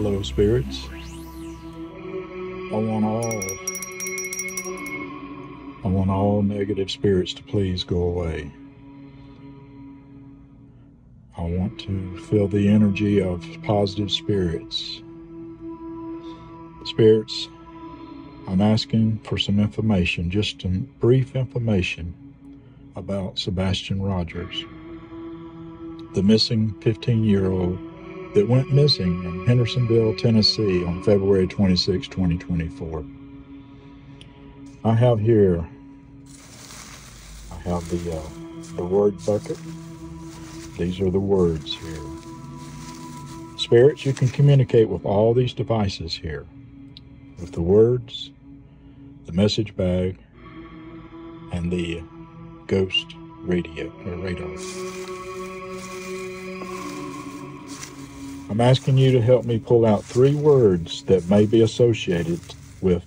Hello, spirits. I want all, I want all negative spirits to please go away. I want to feel the energy of positive spirits. Spirits, I'm asking for some information, just some brief information about Sebastian Rogers, the missing 15 year old that went missing in Hendersonville, Tennessee on February 26, 2024. I have here, I have the, uh, the word bucket. These are the words here. Spirits, you can communicate with all these devices here with the words, the message bag, and the ghost radio or radar. I'm asking you to help me pull out three words that may be associated with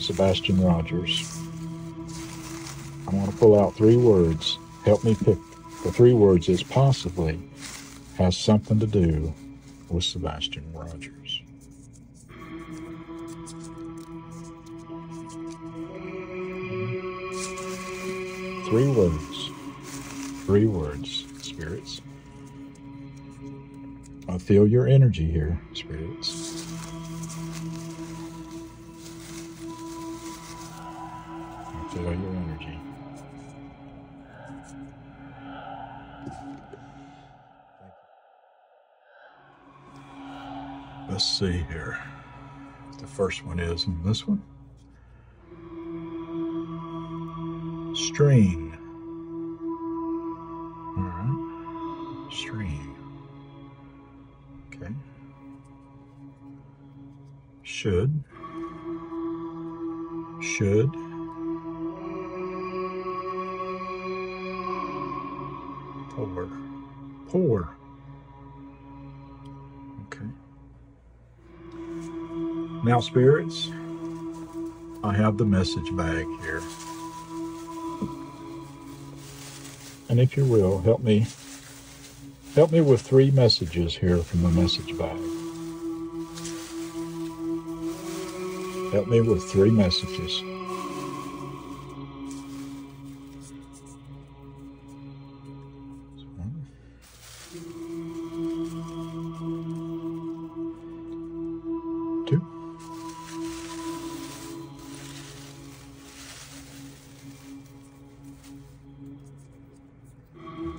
Sebastian Rogers. I want to pull out three words. Help me pick the three words that possibly has something to do with Sebastian Rogers. Three words. Three words, spirits. I feel your energy here, spirits. I feel your energy. Let's see here. The first one is this one. String. All right. String. Should. Should. Pour. Pour. Okay. Now, spirits, I have the message bag here. And if you will, help me help me with three messages here from the message bag. Help me with three messages. One. Two.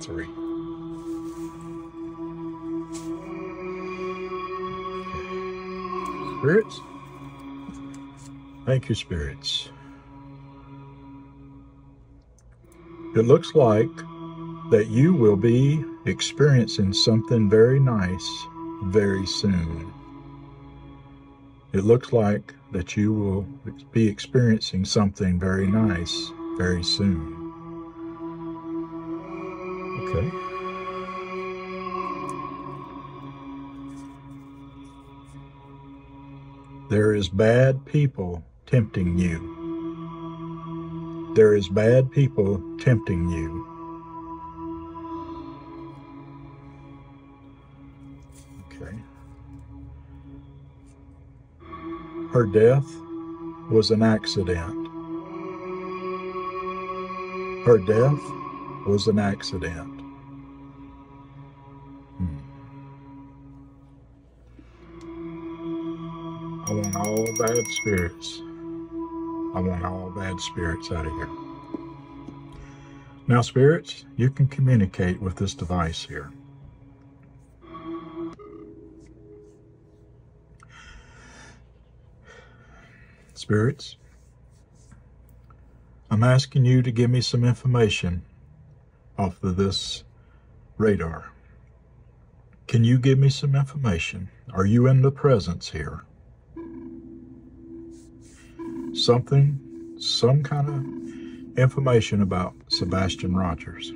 Three. Spirits? Thank you, spirits. It looks like that you will be experiencing something very nice very soon. It looks like that you will be experiencing something very nice very soon. Okay. There is bad people tempting you. There is bad people tempting you. Okay. Her death was an accident. Her death was an accident. Hmm. I want all bad spirits. I want all bad spirits out of here. Now, spirits, you can communicate with this device here. Spirits, I'm asking you to give me some information off of this radar. Can you give me some information? Are you in the presence here? Something, some kind of information about Sebastian Rogers.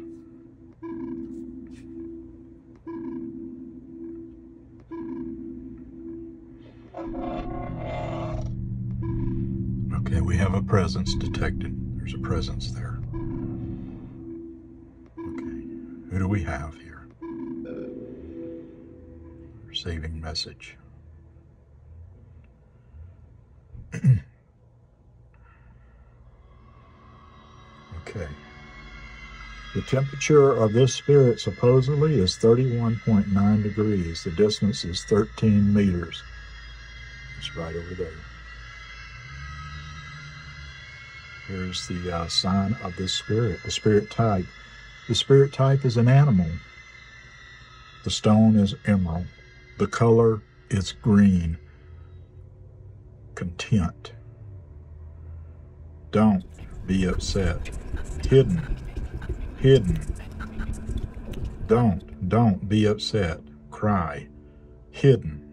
Okay, we have a presence detected. There's a presence there. Okay, who do we have here? Receiving message. okay. The temperature of this spirit supposedly is 31.9 degrees. The distance is 13 meters. It's right over there. Here's the uh, sign of the spirit, the spirit type. The spirit type is an animal. The stone is emerald. The color is green. Content. Don't be upset. Hidden hidden. Don't, don't be upset. Cry. Hidden.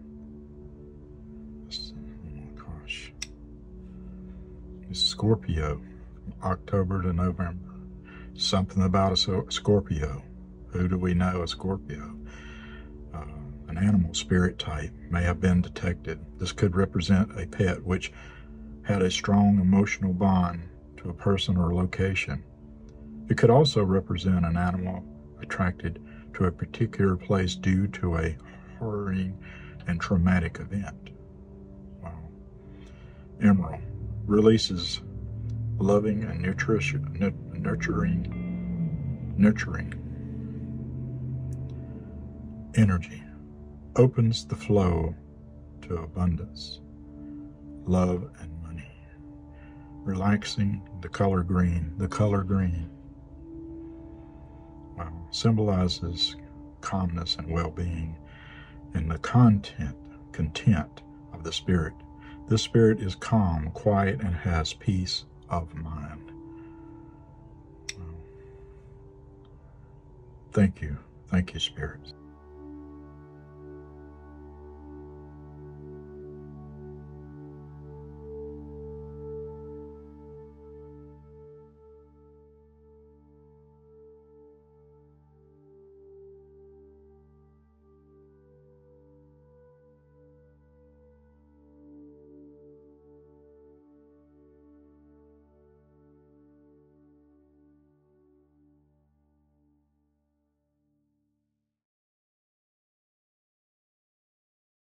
Oh gosh. Scorpio, October to November. Something about a Scorpio. Who do we know a Scorpio? Uh, an animal spirit type may have been detected. This could represent a pet which had a strong emotional bond a person or location. It could also represent an animal attracted to a particular place due to a harrowing and traumatic event. Wow. Emerald releases loving and nurturing, nurturing energy, opens the flow to abundance, love and relaxing the color green, the color green symbolizes calmness and well-being and the content, content of the spirit. This spirit is calm, quiet, and has peace of mind. Thank you. Thank you, spirits.